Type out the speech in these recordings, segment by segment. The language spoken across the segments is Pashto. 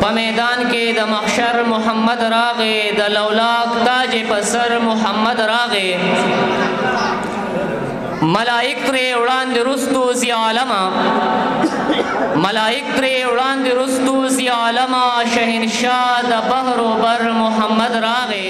په میدان کې د محشر محمد راغې د لولاک تاج په سر محمد راغې ملائک ترې وړاندې رستو زی عالمه ملائک ترې وړاندې رستو زی عالمه شهنشاه د بحر و بر محمد راغې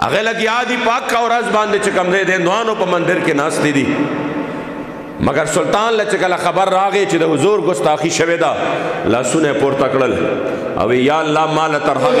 هغه لګیا دي پاک او راز باندې چې کم دې دوانو په مندر کې ناس دي دي مګر سلطان لچ کله خبر راغې چې د حضور ګستاخی شوه دا لاسونه پورته کړل او یا الله مال تر هغه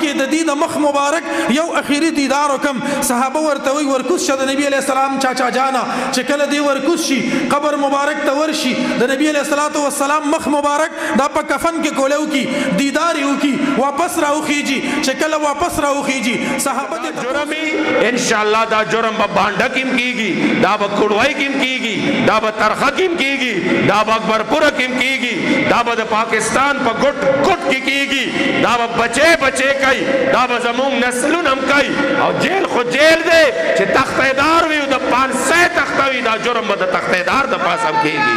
کې ددی د مخ مبارک یو اخیری دیدار وکم صحابه ورته وی ورکوس شه د نبی علیه السلام چاچا جانه چې کله دی ورکوس شي قبر مبارک ته ورشي د نبی علیه الصلوة والسلام مخ مبارک دا په کفن کې کوله وکي دیدار یې وکي واپس راوخیجي چې کله واپس راوخیجي صحابه جرم ئی انشاءاللہ دا جرم به بانډه کیم کیږی دا به کړوای کیم کیږی دا به ترخه کیم کیږی دا به اکبرپوره کیم کیږی دا به د پاکستان په ګوټ ګوټ کی کیږی دا به بچه بچه کوي دا به زمونږ نسلونه هم کوي او جیل خو جیل دی چې تخته دار وی او د پانسۍ تخته وی دا جرم به د تخته دار د پاسه هم کیږی.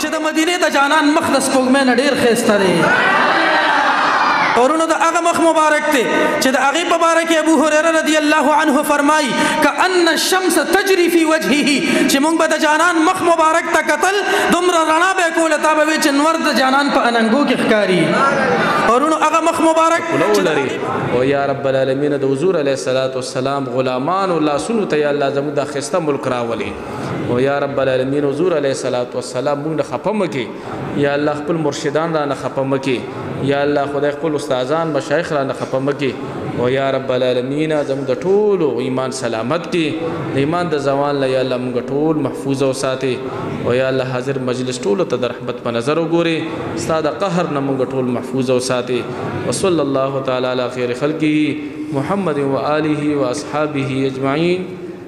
چې د مدینه د جانان مخ د سپوږمۍ نه ډیر خسته دی اورونو د هغه مخ مبارک ته چې د هغه په باره کې ابو هريره رضی الله عنه فرمایي کأن الشمس تجري في وجهه چې موږ به د جانان مخ مبارک ته قتل دومره رڼا به کوله تا به چې نور د جانان په اننګو کې ښکاری اورونو هغه مخ مبارک لري او یا رب العالمین د حضور علیه الصلاۃ والسلام غلامان او لاسونو ته یا الله زموږ د خسته ملک راولي او یا رب العالمین حضور علیه الصلاۃ والسلام موږ نه خپه مکه یا الله خپل مرشدان را نه خپه مکه یا الله خدای خپل استادان مشایخ را نه خپه مکه او یا رب العالمین زموږ د ټولو ایمان سلامت کی د ایمان د زوال له یا الله موږ ټول محفوظ او ساتي او یا الله حاضر مجلس ټولو ته د رحمت په نظر وګوري ستاسو د قهر نه موږ ټول محفوظ او ساتي وصلی الله تعالی علی خیر خلقه محمد و آله و اصحابه اجمعین